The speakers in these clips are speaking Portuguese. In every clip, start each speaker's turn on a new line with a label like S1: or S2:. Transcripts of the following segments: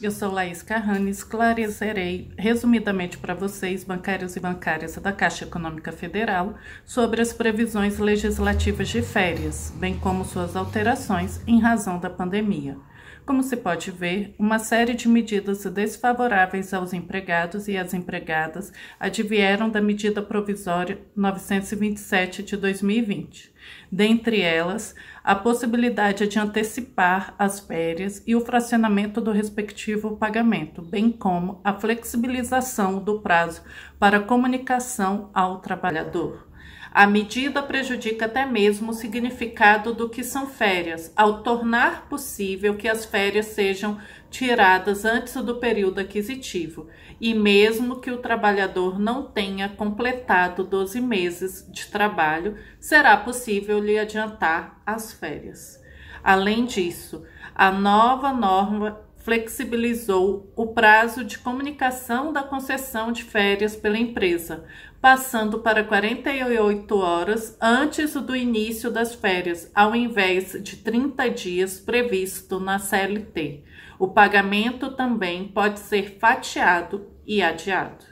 S1: Eu sou Laís Carrani, esclarecerei resumidamente para vocês, bancários e bancárias da Caixa Econômica Federal, sobre as previsões legislativas de férias, bem como suas alterações em razão da pandemia. Como se pode ver, uma série de medidas desfavoráveis aos empregados e às empregadas advieram da medida provisória 927 de 2020. Dentre elas, a possibilidade de antecipar as férias e o fracionamento do respectivo pagamento, bem como a flexibilização do prazo para comunicação ao trabalhador. A medida prejudica até mesmo o significado do que são férias, ao tornar possível que as férias sejam tiradas antes do período aquisitivo, e mesmo que o trabalhador não tenha completado 12 meses de trabalho, será possível lhe adiantar as férias. Além disso, a nova norma flexibilizou o prazo de comunicação da concessão de férias pela empresa, passando para 48 horas antes do início das férias, ao invés de 30 dias previsto na CLT. O pagamento também pode ser fatiado e adiado.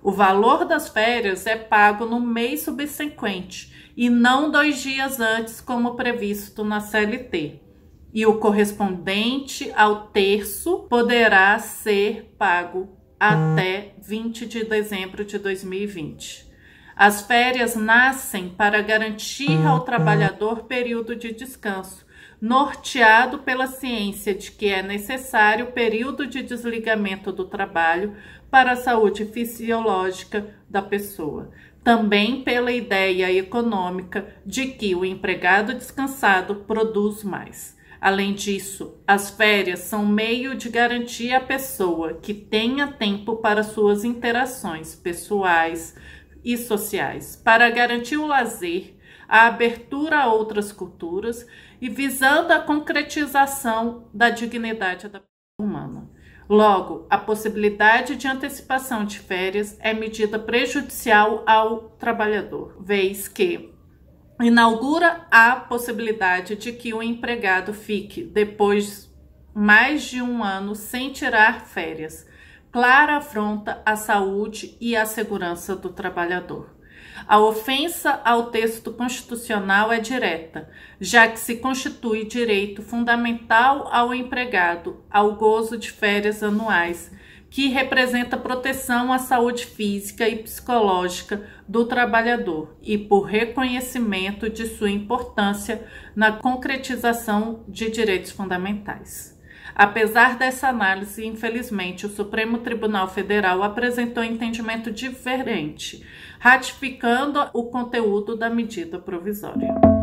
S1: O valor das férias é pago no mês subsequente e não dois dias antes, como previsto na CLT e o correspondente ao terço poderá ser pago até 20 de dezembro de 2020. As férias nascem para garantir ao trabalhador período de descanso, norteado pela ciência de que é necessário período de desligamento do trabalho para a saúde fisiológica da pessoa. Também pela ideia econômica de que o empregado descansado produz mais. Além disso, as férias são meio de garantir à pessoa que tenha tempo para suas interações pessoais e sociais, para garantir o lazer, a abertura a outras culturas e visando a concretização da dignidade da humana. Logo, a possibilidade de antecipação de férias é medida prejudicial ao trabalhador, vez que inaugura a possibilidade de que o empregado fique depois mais de um ano sem tirar férias. Clara afronta a saúde e a segurança do trabalhador. A ofensa ao texto constitucional é direta, já que se constitui direito fundamental ao empregado ao gozo de férias anuais que representa proteção à saúde física e psicológica do trabalhador e por reconhecimento de sua importância na concretização de direitos fundamentais. Apesar dessa análise, infelizmente, o Supremo Tribunal Federal apresentou entendimento diferente, ratificando o conteúdo da medida provisória.